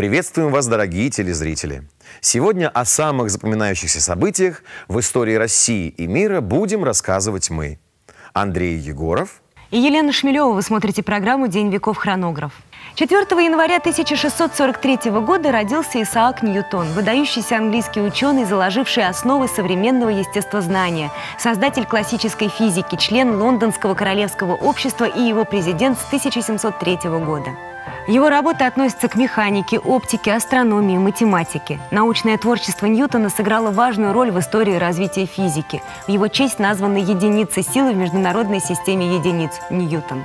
Приветствуем вас, дорогие телезрители! Сегодня о самых запоминающихся событиях в истории России и мира будем рассказывать мы. Андрей Егоров и Елена Шмелева. Вы смотрите программу «День веков. Хронограф». 4 января 1643 года родился Исаак Ньютон, выдающийся английский ученый, заложивший основы современного естествознания, создатель классической физики, член Лондонского королевского общества и его президент с 1703 года. Его работы относятся к механике, оптике, астрономии, математике. Научное творчество Ньютона сыграло важную роль в истории развития физики. В его честь названы единицы силы в международной системе единиц – Ньютон.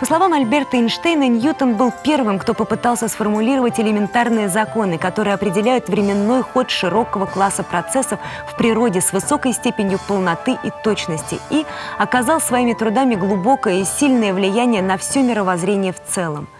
По словам Альберта Эйнштейна, Ньютон был первым, кто попытался сформулировать элементарные законы, которые определяют временной ход широкого класса процессов в природе с высокой степенью полноты и точности и оказал своими трудами глубокое и сильное влияние на все мировоззрение в целом –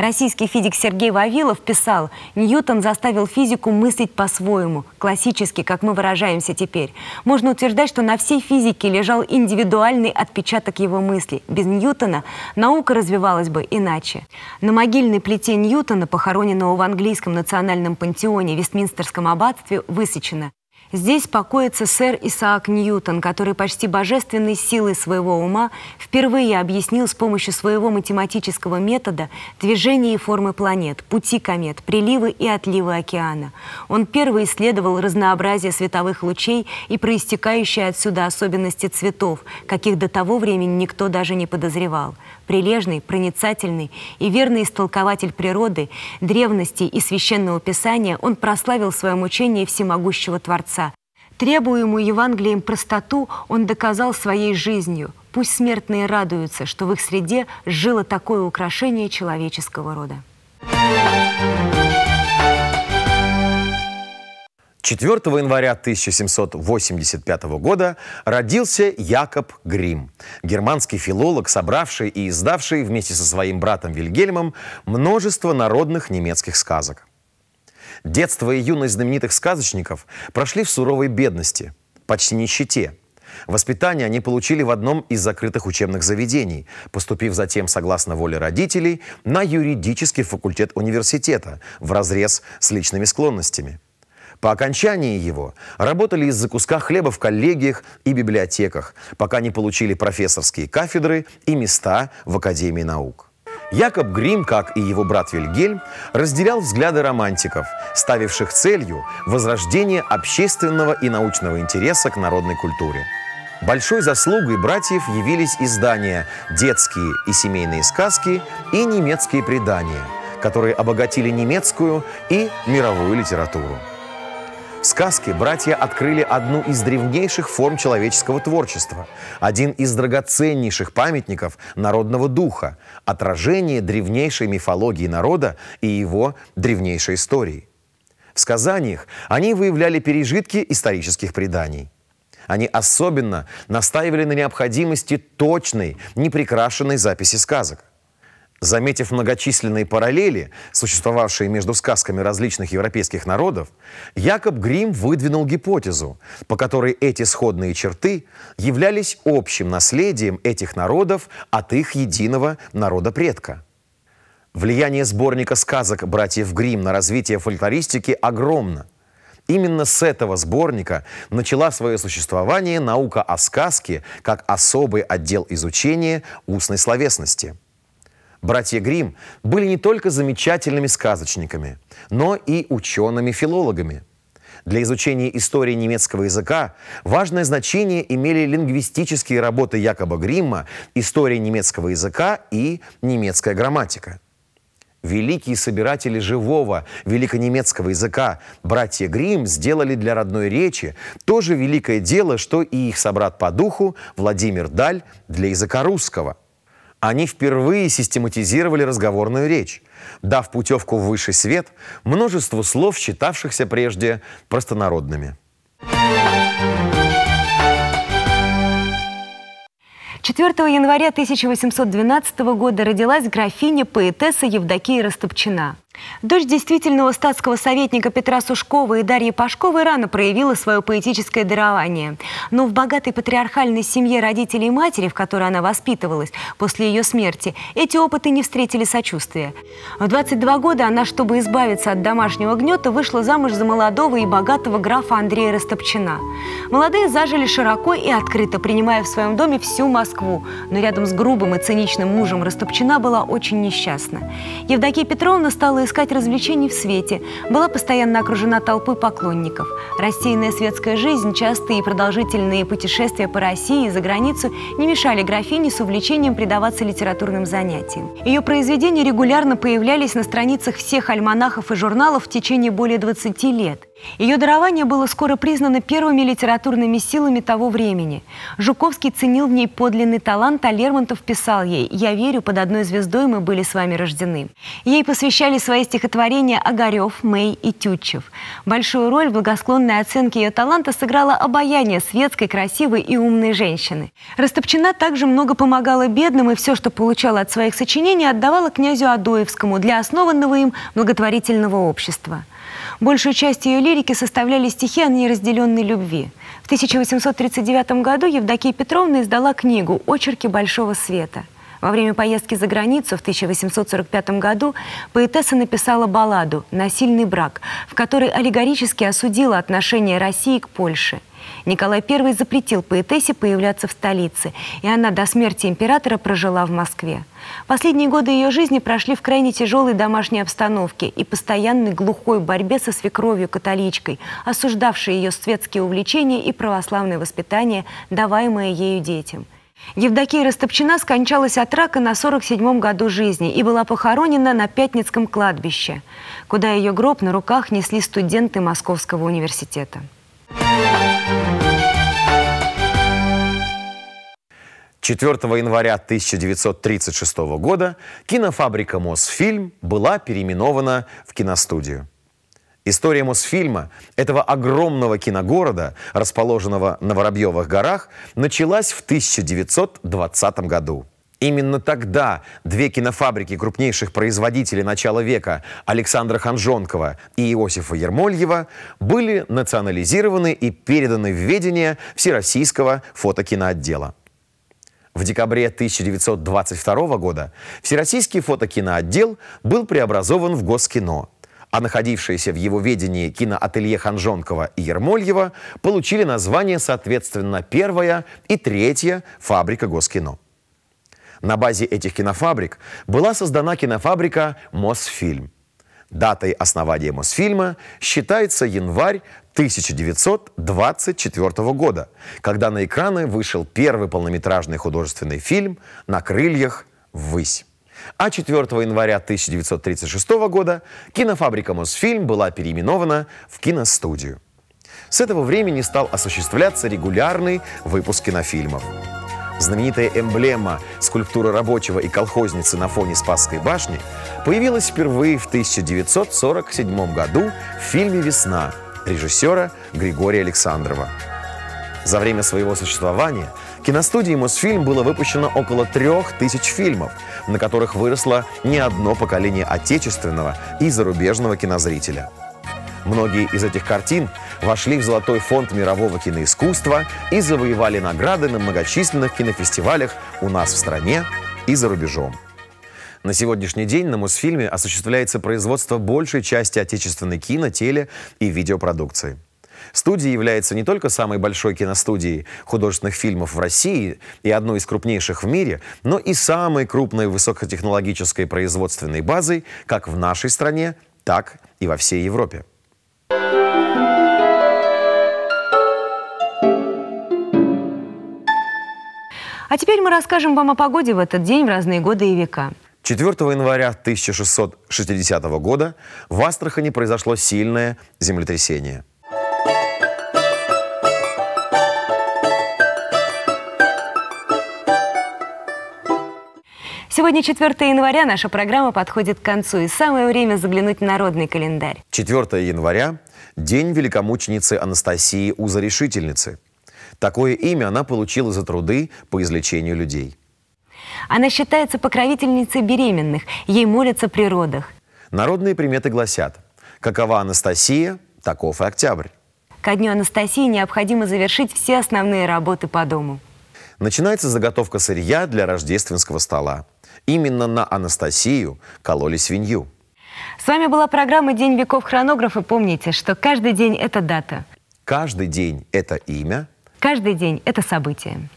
Российский физик Сергей Вавилов писал, Ньютон заставил физику мыслить по-своему, классически, как мы выражаемся теперь. Можно утверждать, что на всей физике лежал индивидуальный отпечаток его мыслей. Без Ньютона наука развивалась бы иначе. На могильной плите Ньютона, похороненного в английском национальном пантеоне в Вестминстерском аббатстве, высечено Здесь покоится сэр Исаак Ньютон, который почти божественной силой своего ума впервые объяснил с помощью своего математического метода движение и формы планет, пути комет, приливы и отливы океана. Он первый исследовал разнообразие световых лучей и проистекающие отсюда особенности цветов, каких до того времени никто даже не подозревал прилежный, проницательный и верный истолкователь природы, древности и священного писания, он прославил в своем учении всемогущего Творца. Требуемую Евангелием простоту он доказал своей жизнью. Пусть смертные радуются, что в их среде жило такое украшение человеческого рода. 4 января 1785 года родился Якоб Грим, германский филолог, собравший и издавший вместе со своим братом Вильгельмом множество народных немецких сказок. Детство и юность знаменитых сказочников прошли в суровой бедности, почти нищете. Воспитание они получили в одном из закрытых учебных заведений, поступив затем, согласно воле родителей, на юридический факультет университета в разрез с личными склонностями – по окончании его работали из-за куска хлеба в коллегиях и библиотеках, пока не получили профессорские кафедры и места в Академии наук. Якоб Грим, как и его брат Вильгельм, разделял взгляды романтиков, ставивших целью возрождение общественного и научного интереса к народной культуре. Большой заслугой братьев явились издания «Детские и семейные сказки» и «Немецкие предания», которые обогатили немецкую и мировую литературу. В сказке братья открыли одну из древнейших форм человеческого творчества, один из драгоценнейших памятников народного духа, отражение древнейшей мифологии народа и его древнейшей истории. В сказаниях они выявляли пережитки исторических преданий. Они особенно настаивали на необходимости точной, неприкрашенной записи сказок. Заметив многочисленные параллели, существовавшие между сказками различных европейских народов, Якоб Грим выдвинул гипотезу, по которой эти сходные черты являлись общим наследием этих народов от их единого народа-предка. Влияние сборника сказок братьев Грим на развитие фольклористики огромно. Именно с этого сборника начала свое существование наука о сказке как особый отдел изучения устной словесности – Братья Грим были не только замечательными сказочниками, но и учеными-филологами. Для изучения истории немецкого языка важное значение имели лингвистические работы Якоба Гримма «История немецкого языка» и «Немецкая грамматика». Великие собиратели живого великонемецкого языка братья Грим сделали для родной речи то же великое дело, что и их собрат по духу Владимир Даль для языка русского – они впервые систематизировали разговорную речь, дав путевку в высший свет множеству слов, считавшихся прежде простонародными. 4 января 1812 года родилась графиня-поэтесса Евдокия Растопчина. Дочь действительного статского советника Петра Сушкова и Дарьи Пашковой рано проявила свое поэтическое дарование. Но в богатой патриархальной семье родителей и матери, в которой она воспитывалась после ее смерти, эти опыты не встретили сочувствия. В 22 года она, чтобы избавиться от домашнего гнета, вышла замуж за молодого и богатого графа Андрея Растопчина. Молодые зажили широко и открыто, принимая в своем доме всю Москву, но рядом с грубым и циничным мужем Растопчина была очень несчастна. Евдокия Петровна стала искать развлечений в свете, была постоянно окружена толпой поклонников. Рассеянная светская жизнь, частые и продолжительные путешествия по России и за границу не мешали графине с увлечением предаваться литературным занятиям. Ее произведения регулярно появлялись на страницах всех альманахов и журналов в течение более 20 лет. Ее дарование было скоро признано первыми литературными силами того времени. Жуковский ценил в ней подлинный талант, а Лермонтов писал ей «Я верю, под одной звездой мы были с вами рождены». Ей посвящали свои стихотворения Огарев, Мэй и Тютчев. Большую роль в благосклонной оценке ее таланта сыграло обаяние светской, красивой и умной женщины. Растопчина также много помогала бедным и все, что получала от своих сочинений, отдавала князю Адоевскому для основанного им благотворительного общества. Большую часть ее лирики составляли стихи о неразделенной любви. В 1839 году Евдокия Петровна издала книгу «Очерки большого света». Во время поездки за границу в 1845 году поэтесса написала балладу «Насильный брак», в которой аллегорически осудила отношение России к Польше – Николай I запретил поэтессе появляться в столице, и она до смерти императора прожила в Москве. Последние годы ее жизни прошли в крайне тяжелой домашней обстановке и постоянной глухой борьбе со свекровью-католичкой, осуждавшей ее светские увлечения и православное воспитание, даваемое ею детям. Евдокия Растопчина скончалась от рака на 47-м году жизни и была похоронена на Пятницком кладбище, куда ее гроб на руках несли студенты Московского университета. 4 января 1936 года кинофабрика «Мосфильм» была переименована в киностудию. История Мосфильма, этого огромного киногорода, расположенного на Воробьевых горах, началась в 1920 году. Именно тогда две кинофабрики крупнейших производителей начала века Александра Ханжонкова и Иосифа Ермольева были национализированы и переданы в ведение Всероссийского фотокиноотдела. В декабре 1922 года Всероссийский фотокиноотдел был преобразован в Госкино, а находившиеся в его ведении киноателье Ханжонкова и Ермольева получили название, соответственно, первая и третья фабрика Госкино. На базе этих кинофабрик была создана кинофабрика «Мосфильм». Датой основания Мосфильма считается январь 1924 года, когда на экраны вышел первый полнометражный художественный фильм «На крыльях ввысь». А 4 января 1936 года кинофабрика «Мосфильм» была переименована в киностудию. С этого времени стал осуществляться регулярный выпуск кинофильмов. Знаменитая эмблема скульптуры рабочего и колхозницы на фоне Спасской башни появилась впервые в 1947 году в фильме «Весна» режиссера Григория Александрова. За время своего существования киностудии «Мосфильм» было выпущено около трех тысяч фильмов, на которых выросло не одно поколение отечественного и зарубежного кинозрителя. Многие из этих картин вошли в золотой фонд мирового киноискусства и завоевали награды на многочисленных кинофестивалях у нас в стране и за рубежом. На сегодняшний день на Мосфильме осуществляется производство большей части отечественной кино, теле и видеопродукции. Студия является не только самой большой киностудией художественных фильмов в России и одной из крупнейших в мире, но и самой крупной высокотехнологической производственной базой как в нашей стране, так и во всей Европе. А теперь мы расскажем вам о погоде в этот день в разные годы и века. 4 января 1660 года в Астрахани произошло сильное землетрясение. Сегодня 4 января, наша программа подходит к концу, и самое время заглянуть в народный календарь. 4 января – день великомученицы Анастасии Узорешительницы – Такое имя она получила за труды по излечению людей. Она считается покровительницей беременных, ей молятся при родах. Народные приметы гласят «Какова Анастасия, таков и октябрь». Ко дню Анастасии необходимо завершить все основные работы по дому. Начинается заготовка сырья для рождественского стола. Именно на Анастасию кололи свинью. С вами была программа «День веков хронограф» и помните, что каждый день – это дата. Каждый день – это имя. Каждый день – это событие.